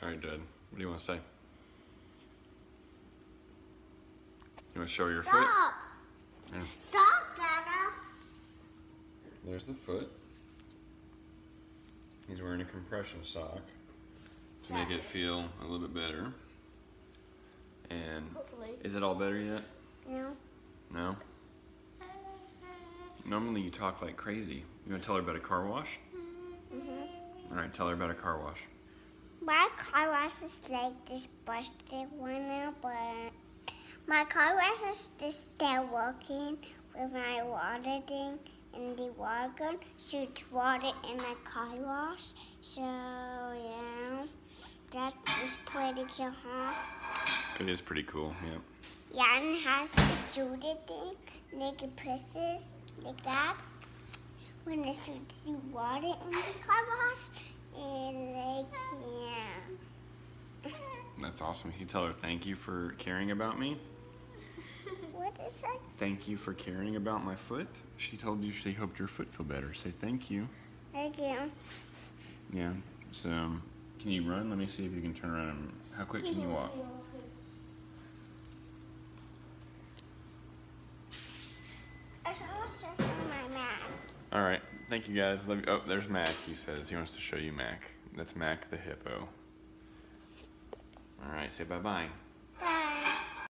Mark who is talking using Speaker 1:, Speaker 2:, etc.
Speaker 1: All right, Dad. What do you want to say? You want to show your foot?
Speaker 2: Stop!
Speaker 1: Yeah.
Speaker 2: Stop, Dada!
Speaker 1: There's the foot. He's wearing a compression sock to make it feel a little bit better. And
Speaker 2: Hopefully.
Speaker 1: is it all better yet?
Speaker 2: No.
Speaker 1: No? Normally you talk like crazy. You want to tell her about a car wash?
Speaker 2: Mm-hmm.
Speaker 1: All right, tell her about a car wash.
Speaker 2: My car wash is like this busted one now, but my car wash is just still working with my water thing and the water gun shoots water in my car wash. So yeah, that is pretty cool, huh?
Speaker 1: It is pretty cool, yeah.
Speaker 2: Yeah, and it has the shooter thing, naked presses like that. When it shoots the water in the car wash, and like yeah.
Speaker 1: That's awesome. Can you tell her thank you for caring about me?
Speaker 2: What is it?
Speaker 1: Thank you for caring about my foot. She told you she hoped your foot feel better. Say thank you.
Speaker 2: Thank you.
Speaker 1: Yeah. So, can you run? Let me see if you can turn around. How quick can you walk?
Speaker 2: I just want to show my map.
Speaker 1: All right. Thank you guys. Love you. Oh, there's Mac. He says he wants to show you Mac. That's Mac the hippo. All right. Say bye bye.